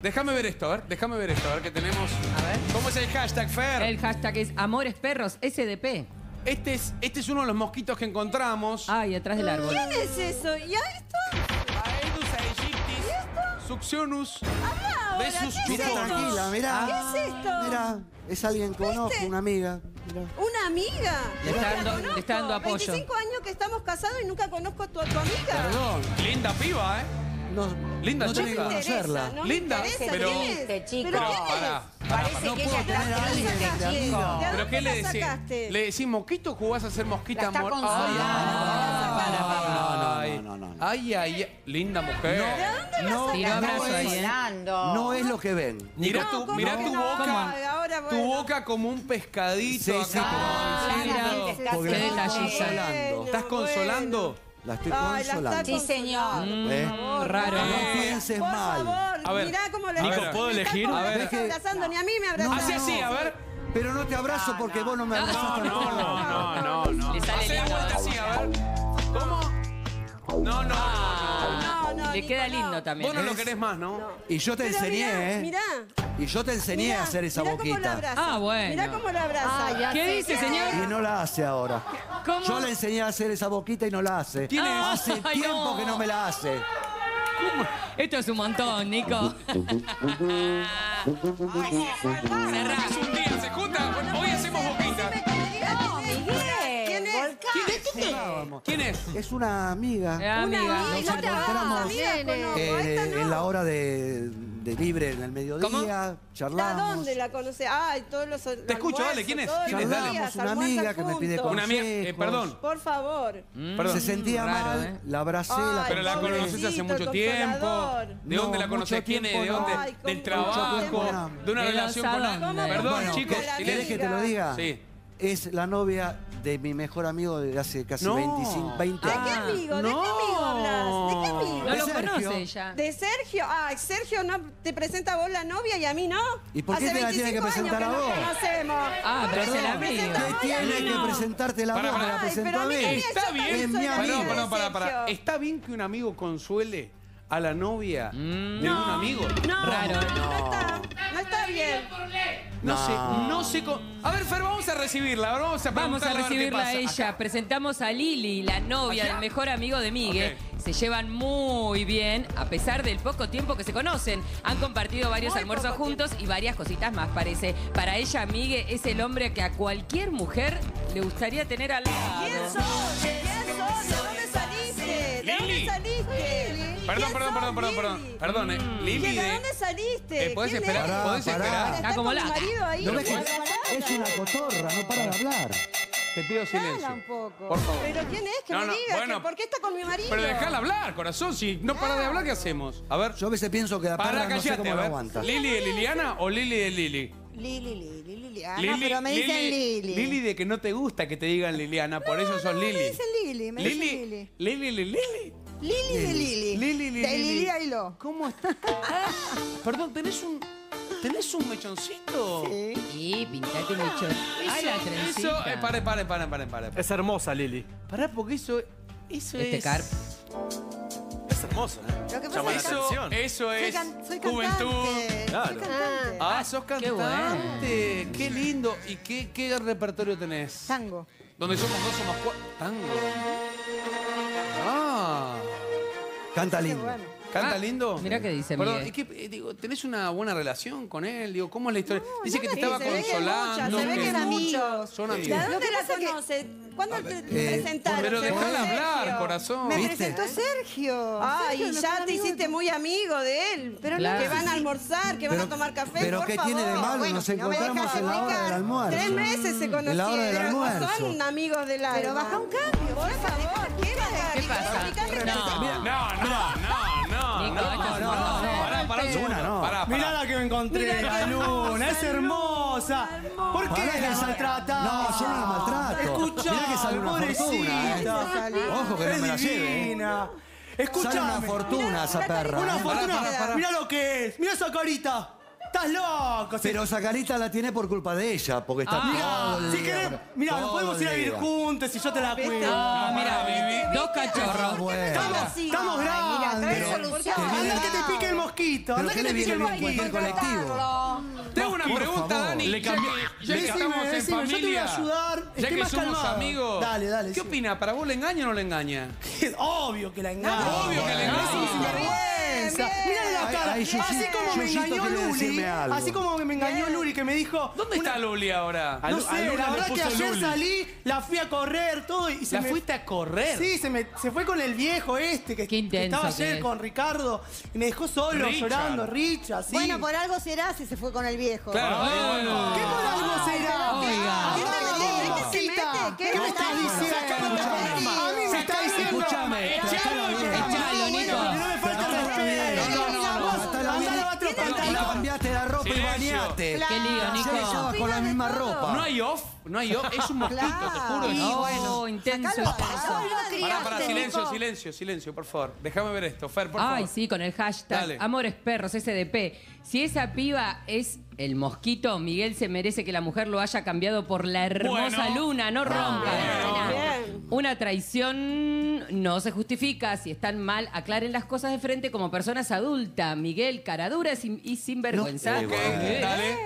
Déjame ver esto, a ver, déjame ver esto, a ver qué tenemos. A ver. ¿Cómo es el hashtag, Fer? El hashtag es Amores Perros SDP. Este, es, este es uno de los mosquitos que encontramos. Ay, atrás del árbol. ¿Quién es eso? ¿Y a esto? Aedus aegyptis, Succionus, ahora, Besus ¿qué es Mira, esto? tranquila, mira. ¿Qué es esto? Mira, es alguien que conozco, ¿Viste? una amiga. Mirá. ¿Una amiga? Le está dando- le está dando apoyo. 25 años que estamos casados y nunca conozco a tu, a tu amiga. Perdón. Linda piba, ¿eh? No, Linda no chica. conocerla. no Linda, interesa. pero-. Este chico. ¿Pero quién Pará, es? pará, Parece pará. que puedo ella está tener a alguien de chico. ¿De ¿Pero dónde qué le decís? ¿Le decís mosquito o jugás a ser mosquita amor? Ay, No, no, no, no, no. Ay, ay, linda mujer. No, Tiró no abrazo es, ahí, ¿eh? No es lo que ven. Mirá No, tu, ¿cómo mirá que tu no? boca. Tu boca como un pescadito Sí, acá. sí, consolando. ¿Estás consolando? La estoy Ay, la está consolando. Sí, señor. consolando, ¿Eh? por favor. raro, No, ¿eh? No pienses por mal. favor, A ver, mirá cómo le Nico, ¿puedo elegir? A me ver. abrazando, ni a mí me abrazó. Hace así, a ver. Pero no te abrazo porque vos no me abrazas No, no, no, no, no. Le sale Hacé de lindo, vuelta así, a ver. ¿Cómo? No, no, no, no. No, Le Nico, queda no. lindo también. Vos no lo ¿Ves? querés más, ¿no? Y yo te Pero enseñé, mirá, ¿eh? Mirá. Y yo te enseñé mirá, a hacer esa mirá cómo la boquita. abraza. Ah, bueno. Mirá cómo la abraza. Ah, ya ¿Qué sé dice, qué señor? Y no la hace ahora. ¿Cómo? Yo le enseñé a hacer esa boquita y no la hace. ¿Quién es? Hace Ay, tiempo no. que no me la hace. Esto es un montón, Nico. Cerrá. Es un día, ¿Quién es? Es una amiga. Eh, amiga. Una Nos no te encontramos amiga, conozco. eh, Esta no. en la hora de, de libre en el mediodía. ¿Cómo? ¿A Charlamos. dónde la conoce? Ay, todos los Te escucho, dale, ¿quién es? ¿Quién es? Dale. Charlamos una amiga que me pide Una amiga. eh, consejos. perdón. Por favor. Perdón. Se sentía raro, mal, ¿eh? la abracé, Ay, la Pero la pobrecito, conoces hace mucho tiempo. consolador. ¿De dónde No, la conoces? ¿Quién es? ¿De dónde? Ay, ¿Del trabajo? tiempo no. ¿De una ¿De relación con? Perdón, Bueno, chicos. ¿qué- ¿quién ¿Querés que te lo diga? Sí. Es la novia de mi mejor amigo de hace casi No. 25, 20 ¿De qué años. amigo? ¿De qué no. amigo hablas? ¿De qué amigo? No De lo Sergio. conoce ella. ¿De Sergio? Ay, Sergio no te presenta a vos la novia y a mí no. ¿Y por qué Hace te la tiene que 25 presentar años a que vos? nos conocemos. Ah, pero es el ¿Por qué me amigo. presenta a ¿Qué vos y a tiene que presentarte la Pará, voz? Me pará. la Ay, presentó pero a a mí mí. también. Está yo bien. también soy la de Perdón, pará, pará. Sergio. ¿Está bien que un amigo consuele a la novia de un amigo? No, Raro. no no está bien. No, No. sé, no sé. con- A ver, Fer, vamos a recibirla. ahora Vamos a Vamos a preguntarle ver qué recibirla a pasa. ella. Acá. Presentamos a Lili, la novia ¿Allá? del mejor amigo de Migue. Ok. Se llevan muy bien, a pesar del poco tiempo que se conocen. Han compartido varios Muy almuerzos poco juntos y varias cositas más, parece. Para ella, Migue es el hombre que a cualquier mujer le gustaría tener al lado. ¿Quién sos? Perdón, ¿Quién perdón, perdón, perdón, perdón. Perdón, eh. Lili ¿Quién- ¿De de... dónde saliste? Eh, ¿Podés ¿Quién esperar? es? ¿Podés Pará, esperar? pará. Está como la- tu marido ahí. ¿No que Pará, es una cotorra? No para de hablar. Te pido silencio. Cala un poco. Por favor. ¿Pero quién es? Que No, me no, diga. bueno. que ¿Por qué está con mi marido? Pero dejala hablar, corazón. Si no para de hablar, ¿qué hacemos? A ver. Yo a veces pienso que la Para, perra no sé callate, cómo a la ver. aguanta. ¿Lili de Liliana o Lili de Lili? Lili, Lili, Liliana, Lili, pero me dicen Lili. Lili de que no te gusta que te digan Liliana, por eso sos Lili. Me dicen Lili, me dicen Lili. Lili. Lili, Lili, Lili. De Lili. Lili, Lili. De Lili Ailó. ¿Cómo estás? Perdón, ¿tenés un, ¿tenés un mechoncito? Sí. Y pintate mucho. Ay, la Eso, trencita. eh, pare, pare, pare, pare, pare. Es hermosa, Lili. Pará, porque eso, eso Este es... carp. Es hermosa, ¿eh? Lo que pasa Llama la es que Eso, atención. eso soy, es can- soy juventud. cantante. Claro. Soy cantante. Ah, sos Qué cantante. bueno. Qué, lindo. ¿Y qué, qué repertorio tenés? Tango. Donde somos dos, somos cuatro. Tango. Canta lindo. ¿Canta Ah, lindo? mirá qué dice Perdón, Miguel. es que, eh, digo, ¿tenés una buena relación con él? Digo, ¿cómo es la historia? Dice no que te estaba se ve que consolando. se ve que eran amigos. Son ¿De amigos. dónde Lo que la conoces? ¿Cuándo te eh, presentaron? Pero Sergio? déjala hablar, Sergio. corazón. Me ¿Viste? presentó Sergio. Ay, Sergio, ya nuestro te amigo. hiciste muy amigo de él. Pero Claro. Que van a almorzar, que van a tomar café, pero por ¿qué favor. tiene de malo? Bueno, Nos si no me encontramos dejas en la hora del explicar. almuerzo. Tres meses se conocieron. En la hora del almuerzo. Son amigos del alma. Pero baja un cambio. Por favor, ¿qué va ¿Qué pasa? No. No, no, no, no, no, es no, no, no. Pará, pará un segundo. Una no. Pará, pará. Mirá la que me encontré, Mirá la luna, es hermosa. ¿Por qué Pará la maltratás? No, yo no la maltrato. Escuchá, Mirá que sale una fortuna, ¿eh? pobrecita. Ojo que no Es me la lleve. ¿eh? divina. Sale Escuchame. una fortuna esa perra. Una ¿eh? fortuna. pará, pará. Mirá lo que es. Mirá esa carita. Estás loco. Pero esa carita la tiene por culpa de ella, porque está Ah. todo el Si día querés, con- mira, nos todo podemos el ir a vivir día. juntos y yo te la cuido. Ah, mira, dos Ah, cachorros. bueno. Estamos, estamos Mira, grandes. solución. Anda que te pique el mosquito. ¿Pero Anda que te pique el bien cualquier mosquito. colectivo? Tengo una por pregunta, favor. Dani. Le ya cambié- que, ya que Decime, estamos en decime, yo te voy familia. a ayudar. Ya que más somos calmado. amigos. Dale, dale, ¿Qué sí. opina? ¿Para vos le engaña o no le engaña? Obvio que la engaña. Obvio que la Es engaña. un sinvergüenza. Mírale la Ay, cara. ay, Yuyi- así como me Yuyito engañó quiere Luli. decirme algo. Así como me engañó Luli que me dijo. ¿Dónde está Luli ahora? No sé, la verdad que ayer salí, la fui a correr, todo y se ¿La me... fuiste a correr? Sí, se, me, se fue con el viejo este que, Qué intenso que estaba que ayer es. con Ricardo y me dejó solo Richard. llorando, Richa, sí. Bueno, por algo será si se fue con el viejo. Claro, eh, bueno. ¿Qué por algo será? Oiga. ¿Qué ¿Qué te metes? ¿Qué? ¿Qué ¿Qué me estás diciendo? A mí me está diciendo... Escúchame, Echalo, Echalo, Nico. No me pantalón. cambiaste la ropa y Silencio. bañaste. Qué lío, Nico. estabas con la misma ropa. No hay off, no hay off. Es un mosquito, te juro. No, intenso. Sacalo. Pará, pará, silencio, silencio, silencio, por favor. Déjame ver esto, Fer, por favor. Ay, sí, con el hashtag Dale. Amores Perros, SDP. Si esa piba es el mosquito, Miguel se merece que la mujer lo haya cambiado por la hermosa Bueno. luna, no ronca. Bien. Una traición no se justifica. Si están mal, aclaren las cosas de frente como personas adultas. Miguel, caradura sin- y ¿Qué? dale.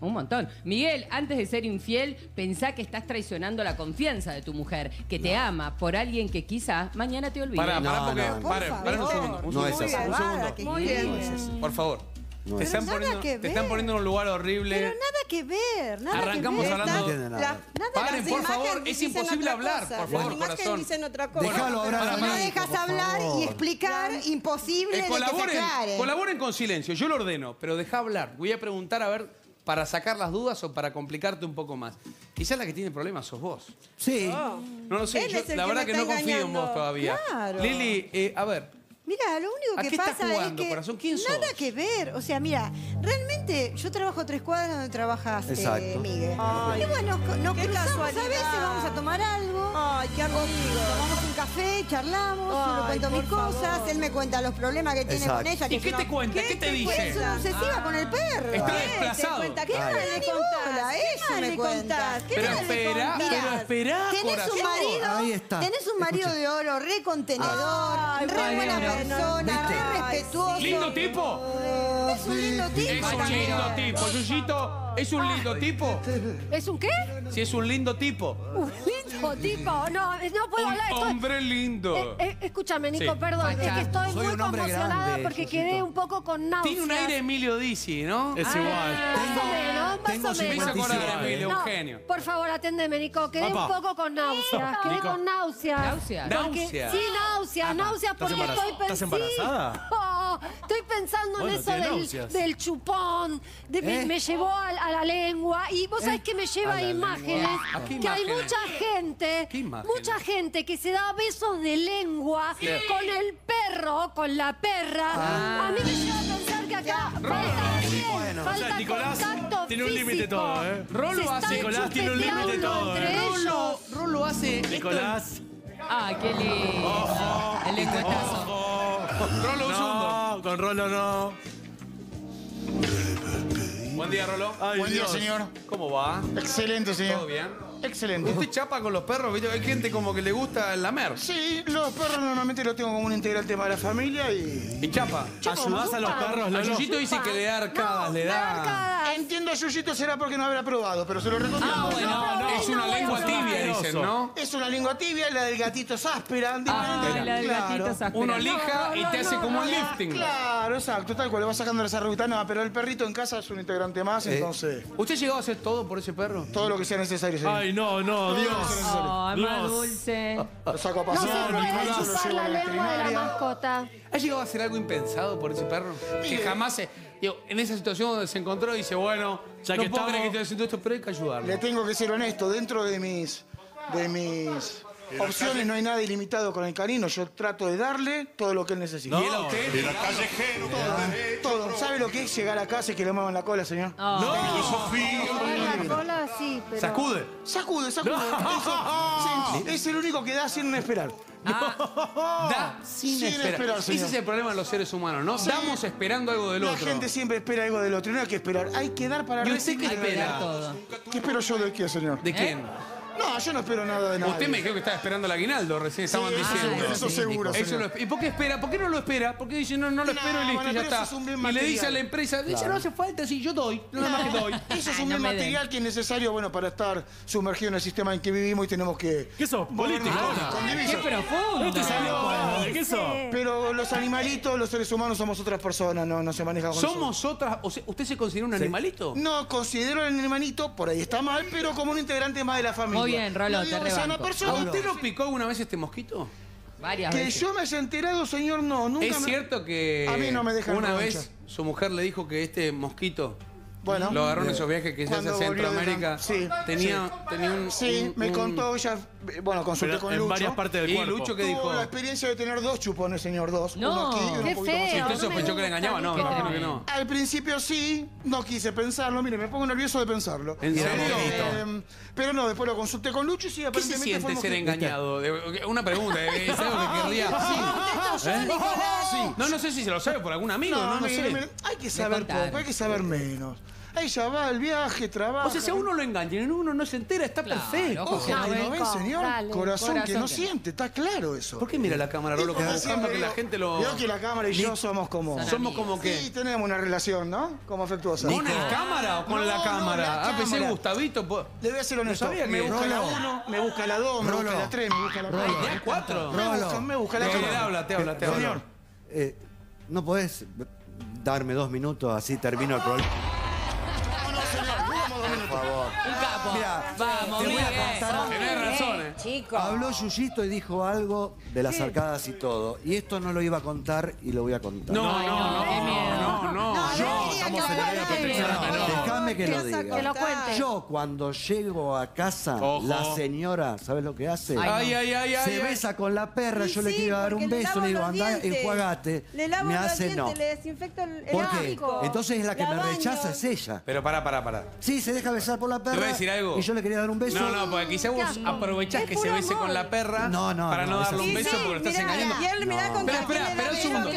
Un montón. Miguel, antes de ser infiel, pensá que estás traicionando la confianza de tu mujer, que te ama por alguien que quizá mañana te olvide. Pará, pará, No, porque. no, no. paren, Por paren un favor. segundo. Un No es segundo. así. Un segundo. que Muy bien. Por favor. Te, están nada poniendo, que te están ver. poniendo en un lugar horrible. Pero nada que ver, nada Arrancamos que ver. hablando- No nada. La- Paren, las por favor, es imposible hablar, cosa. por favor, Las corazón. dicen otra cosa. Déjalo hablar para. No dejas hablar y explicar, imposible Eh, de que se colaboren, aclare. colaboren con silencio. Yo lo ordeno, pero deja hablar. Voy a preguntar a ver para sacar las dudas o para complicarte un poco más. Quizás la que tiene problemas sos vos. Sí. No lo sé, yo la verdad que no confío en vos todavía. Claro. Lili, eh, a ver, Mira, lo único ¿A que qué estás pasa jugando, es que corazón? ¿Quién nada sos? que ver. O sea, mira, realmente yo trabajo a tres cuadras donde trabajas, eh, Exacto. Miguel. Ay, y bueno, nos qué cruzamos a casualidad. veces, vamos a tomar algo. Ay, qué amigo. Tomamos un café, charlamos, yo le Ay, cuento mis cosas, favor. él me cuenta los problemas que tiene Exacto. con ella. Que ¿y qué te cuenta? ¿Qué te dice? Es obsesiva con el perro. Está ¿Qué? desplazado. ¿Te cuenta? ¿Qué Ay. más le Ni contás? bola, ¿Qué más me contás? ¿Qué Pero espera, contás? pero espera, Tenés un marido, Ahí está. tenés un marido Escucha. de oro, re contenedor, Ay, re bueno, buena bueno. persona, ¿Viste? re respetuoso. ¿Lindo tipo? Es un lindo tipo. Es un lindo tipo. Yuyito, ¿es un lindo tipo? ¿Es un qué? Si es un lindo tipo. Un lindo tipo. No, no puedo Un hablar. Estoy... hombre lindo. Eh, eh, escúchame, Nico, Sí. perdón. Es que estoy Soy muy un conmocionada grande, porque quedé un poco con náuseas. Tiene un aire Emilio Dizzi, ¿no? Es igual. Más o menos, más tengo o Me hizo menos. acordar a 55. Emilio, No, Eugenio. por favor, atendeme, Nico. Quedé Papá. un poco con náuseas. Quedé Nico. con náuseas. ¿Náuseas? Porque- ¿Náuseas? Sí, náuseas, náuseas ¿Estás porque estoy ¿Estás pensando. embarazada? estoy pensando Bueno, en eso tiene del, náuseas. del chupón. de- me, ¿Eh? me llevó a, a la lengua. Y vos sabés que me lleva A a la imágenes. ¿A qué Que hay imágenes? mucha gente. ¿Qué imágenes? Mucha gente que se da besos de lengua con el perro, con la perra. Ah. A mí me lleva a pensar que acá falta alguien, falta O sea, Nicolás contacto tiene un límite físico. todo, ¿eh? Rolo Se hace- están Nicolás tiene un límite chupeteando todo, entre ¿eh? ellos. Rolo, Rolo hace. esto- Nicolás. Ah, qué lindo. El lengüetazo. Rolo, un segundo. No, con Rolo no. Buen día, Rolo. Ay, Buen día, Dios. señor. ¿Cómo va? Excelente, ¿Todo señor. bien? Excelente. ¿Usted chapa con los perros? ¿Viste? Hay gente como que le gusta el lamer. Sí, los perros normalmente los tengo como un integral tema de la familia y... Y chapa. ¿Ayudás a los perros, Lolo? Yuyito dice que le da arcadas, le da. Arcadas. Entiendo a Yuyito será porque no habrá probado, pero se lo recomiendo. Ah, bueno, no, es una no, lengua tibia, no. dicen, ¿no? Es una lengua tibia, la del gatito es áspera. Ah, diferente. la del Claro. gatito es áspera. Uno lija y te hace como un lifting. Claro, exacto, tal cual, le va sacando ruta. No, pero el perrito en casa es un integrante más, entonces... ¿Usted llegó a hacer todo por ese perro? Todo lo que sea necesario, señor. Ay, no, no, Dios. Oh, más dulce. Lo saco a No se pasear, Nicolás, lo chupar llevo la lengua de mascota. ¿Ha llegado a hacer algo impensado por ese perro? Que jamás se. Digo, en esa situación donde se encontró dice, bueno, Ya no que puedo creer que estamos- estoy haciendo esto, pero hay que ayudarlo. Le tengo que ser honesto, dentro de mis... de mis... opciones, no hay nada ilimitado con el canino. Yo trato de darle todo lo que él necesita. ¿Y él a usted? Era callejero, Todo. ¿Sabe lo que es llegar a casa y que le muevan la cola, señor? La cola sí, pero... Sacude. Sacude, sacude. Eso, sí, es el único que da sin esperar. Da sin, Sin esperar. esperar, señor. Ese es el problema de los seres humanos, ¿no? Damos esperando algo del La otro. gente siempre espera algo del otro. y No hay que esperar. Hay que dar para ¿Y usted recibir. qué espera? Todo. ¿Qué espero yo de qué, señor? ¿De quién? No, yo no espero nada de nada. Usted me dijo que estaba esperando el aguinaldo, recién estaban diciendo. Eso seguro, Eso señor. lo- ¿Y por qué espera? ¿Por qué no lo espera? Porque dice, no, no lo No, espero y listo, bueno, ya pero eso está. es un bien y le dice a la empresa, dice, no hace falta, sí, yo doy, nada más que doy. Eso es Ay, un no bien me den. material que es necesario, bueno, para estar sumergido en el sistema en que vivimos y tenemos que... ¿Qué sos? ¿Político? movernos con ¡Qué divisas. profundo! ¿De qué sos? Pero los animalitos, los seres humanos somos otras personas, no, no se manejan con. Somos otras, o sea, ¿usted se considera un animalito? No considero al animalito, por ahí está mal, pero como un integrante más de la familia. Muy bien, Rolo, No te una rebanco. persona. ¿A usted lo picó alguna vez este mosquito? Varias Que veces. yo me haya enterado, señor, no, nunca ¿Es me- cierto que A mí no me dejan una vez su mujer le dijo que este mosquito Bueno. lo agarró en esos viajes que se hace a Cuando volvió de Centroamérica? la- Sí, tenía, tenía un... Sí, un- me un- contó ella, eh, bueno, consulté Pero con en Lucho. varias partes del ¿Y cuerpo. Lucho qué Tuvo dijo? la experiencia de tener dos chupones, señor, dos. No, uno aquí y uno qué un poquito más feo. atrás. ¿Usted sospechó que le engañaba? No, me ¿Qué imagino que no. Al principio sí, no quise pensarlo, mire, me pongo nervioso de pensarlo. ¿En serio? Eh, pero no, después lo consulté con Lucho y sí, ¿Qué se aparentemente siente ser mosquito. engañado? De- Una pregunta, ¿es algo que querría? ¿Eh? No, no sé si se lo sabe por algún amigo, no, No, no mire, sé. mire, hay que saber poco, hay que saber menos. Ella va al viaje, trabaja. O sea, si a uno lo engañan y uno no se entera, está Claro, perfecto. ojo no ven. señor. Dale, corazón, corazón que no que no. siente, está claro eso. ¿Por qué mira la cámara, Rolo, como buscando que la gente lo... Veo que la cámara y yo somos como... Son Somos como que... Sí, tenemos una relación, ¿no? Como afectuosa. ¿Con el cámara o con No, la no, cámara? la ah, pensé cámara. Gustavito. po- Le voy a ser honesto. sabía me que- busca la Rolo. 1, me busca la 2, me busca Rolo. la 3, me busca la 4. ¿Ya cuatro? Me Rolo. busca, me busca la Te cámara. habla, te habla, te habla. Señor. Eh, ¿No podés darme dos minutos así termino el problema? Un capo. Mira, Vamos, te voy a Miguel. contar Tenés razón, eh. Chicos. Habló Yuyito y dijo algo de las arcadas y todo. Y esto no lo iba a contar y lo voy a contar. No, no, no, no, no. No, Yo, no, estamos en la ley de cuente. protección al menor. Déjame que lo ¿Qué vas a diga. Que lo cuente. Yo cuando llego a casa, Ojo. la señora, ¿sabes lo que hace? Ay, ay, ay, ay. se ay. besa con la perra, Y yo le sí, quiero dar un le beso, lavo le digo, los andá, dientes. enjuagate. Le lavo Me los hace dientes, no. le desinfecto el, el ¿Por qué? Entonces la que me baño. rechaza es ella. Pero pará, pará, pará. Sí, se deja besar por la perra. voy a decir algo. Y yo le quería dar un beso. No, no, porque quizá vos asco. aprovechás Es que se puro bese amor. con la perra No, no, para no, darle un beso porque lo estás mirá, engañando. Y él, mirá con Espera, espera, espera un segundo.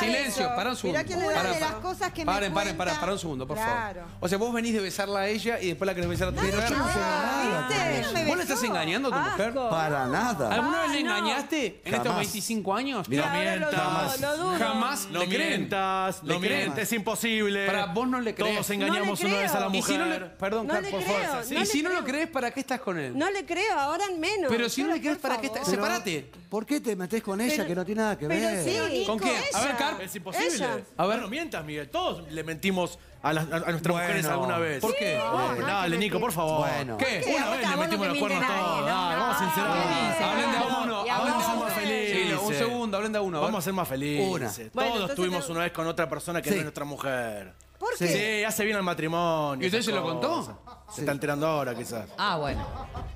Silencio, para un segundo. Mirá quién le da de las cosas que me Paren, paren, cuenta. para, para un segundo, por Claro. favor. O sea, vos venís de besarla a ella y después la querés besar a tu mujer. yo no sé nada. ¿Viste? Me ¿Vos le estás engañando a tu mujer? Para nada. ¿Alguna vez le engañaste en estos Jamás. 25 años? Mira, lo mientas. dudo, lo dudo. Jamás No le creen. mientas, Le no creen. mientas, es imposible. Para vos no le crees. Todos No engañamos le una vez a la creo. Y si no le, mujer. perdón, No Car, le por creo, favor. no y le si no lo creo. crees, ¿para qué estás con él? No le creo, ahora menos. Pero si no le crees, ¿para qué estás? Pero, Separate. ¿Por qué te metes con ella Pero- que no tiene nada que pero ver? sí, ¿Con quién? A ver. Car. Es imposible. Ella. A ver. No mientas, Miguel. Todos le mentimos a, las- a- a nuestras Bueno. mujeres alguna vez. ¿Por qué? Eh, dale, Nico, por favor. Bueno. ¿Qué? Una vez le metimos los cuernos todos. Dale, vamos a. Hablen de a uno. Vamos a de ser a más uno. felices. Sí, un segundo, hablen de a uno. Vamos a ser más felices. Una. Bueno, Todos te- una vez con otra persona que Sí. no es nuestra mujer. ¿Por Sí. qué? Sí, hace bien al matrimonio. ¿Y usted se lo contó? Se está enterando ahora, quizás. Ah, bueno.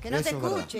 Que no te escuche.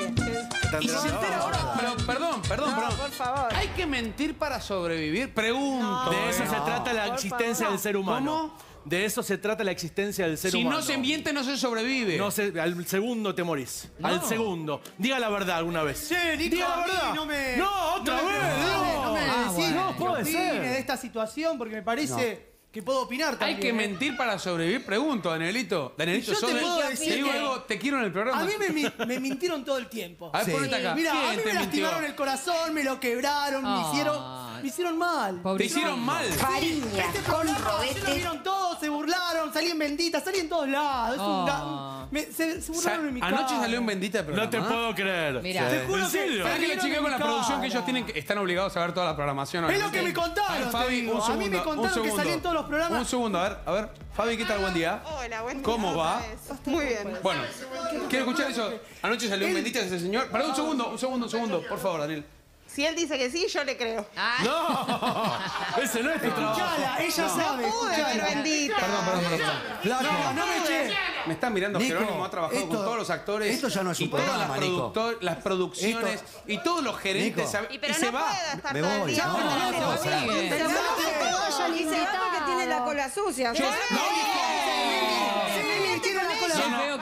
Y si se entera ahora. Pero, perdón, perdón, perdón. por favor. ¿Hay que mentir para sobrevivir? Pregunto. De eso eh. se trata la existencia del ser humano. ¿Cómo? De eso se trata la existencia del ser Si humano. no se miente, no se sobrevive. No se- al segundo te morís. Al segundo. Diga la verdad alguna vez. Che, Nico, Diga la verdad. no me... No, otra no me vez, no. No me Ah, decís bueno. puede ser. de esta situación porque me parece que puedo opinar también. ¿Hay que ¿eh? mentir para sobrevivir? Pregunto, Danielito. Danielito, Yo te de- puedo decir te digo que- algo, te quiero en el programa. A mí me, me mintieron todo el tiempo. A ver, Sí. ponete acá. Mira, ¿Quién a mí me mintió? lastimaron el corazón, me lo quebraron, me Ay. hicieron, me hicieron mal. Te hicieron mal. Fariña, Este con programa, lo vieron todos, se burlaron, salí en bendita, salí en todos lados. Es un Oh. ga- me- se, se Sa- burlaron en mi Anoche cara. salió un bendita programa. No te puedo creer. Mira. Te juro ¿En que- serio? ¿Sabes que en con la producción que ellos tienen que, están obligados a ver toda la programación? Es lo que me contaron, A ver, te Fabi, digo. un A mí me segundo, un contaron que segundo. en todos los programas. Un segundo, a ver, a ver. Fabi, ¿qué tal? Buen día. Hola, buen día. ¿Cómo otra va? vez. Muy bien. Bueno, quiero escuchar eso. Anoche salió un bendita ese señor. Perdón, un segundo, un segundo, un segundo. Por favor, Daniel. Si él dice que sí, yo le creo. Ah, No, ese no es tu trabajo. Escuchala, ella sabe. Pude, escuchala. pero bendita. Perdón, perdón, perdón. No, no me eché. Me están mirando Nico, Jerónimo, ha trabajado esto- con todos los actores. esto ya no es un y todas las, Nico. las producciones Esto- y todos los gerentes. Nico. ¿sabe? Y pero se no va. estar Me voy, no, no, no, no, y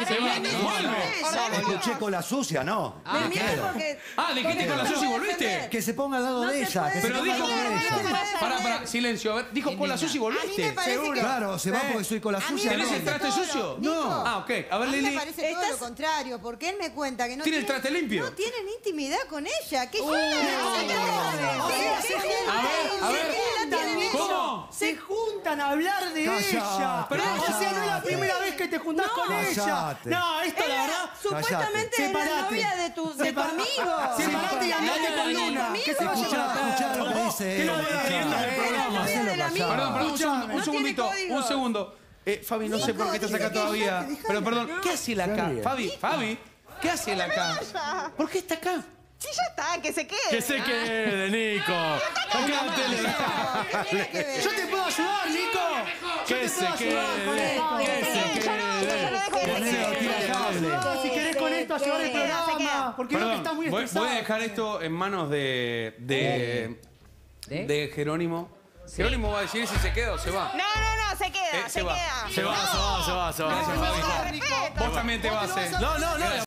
se va. No escuché con la sucia, no. Quedo. porque... Ah, dijiste con la Susi y volviste. Que se ponga al lado No de se ella. Pero dijo. Pará, pará, silencio. A ver, dijo con la Susi y A mí me volviste. parece que... Claro, se va porque soy con la sucia. ¿Tenés no. el parece traste todo sucio? Nico, Ah, ok. A ver, A mí Lili. me parece todo lo contrario, porque él me cuenta que no ¿Tiene el traste limpio? No tienen intimidad con ella. ¿Qué A ver, a ver. ¿Cómo? Se juntan a hablar de Callate, ella. Pero o sea, no es la primera vez que te juntás con ella. Callate. No, esto la verdad. Supuestamente es la novia de tu, de tu amigo. Separate y andate con Luna. Que se vaya Escuchá, la lo que dice él. no voy a la perdón, un segundito, un segundo. Eh, Fabi, no sé por qué estás acá todavía. Pero perdón, ¿qué hace él acá? Fabi, Fabi, ¿qué hace él acá? ¿Por qué está acá? Sí, ya está, que se quede. Que se quede, Nico. Yo te puedo ayudar, Nico. Yo Que te se puedo ayudar con quede. Que se quede. Ah, Si querés con esto ayudar el programa. Porque veo que estás muy estresado. voy a dejar esto en manos de, de, ¿De? Jerónimo. Jerónimo va a decir si se queda o se va. No, no, no, se queda, Eh, se, se va. queda. Se va, se va, se va, se va. Vos también te vas, eh. No, no, no.